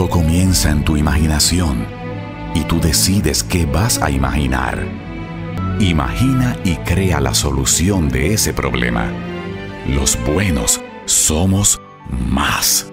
Todo comienza en tu imaginación y tú decides qué vas a imaginar. Imagina y crea la solución de ese problema. Los buenos somos más.